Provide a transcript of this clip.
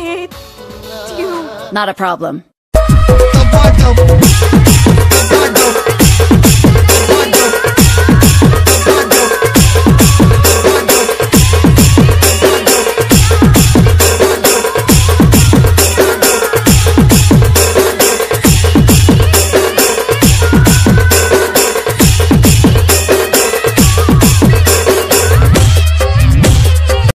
hate you. Not a problem.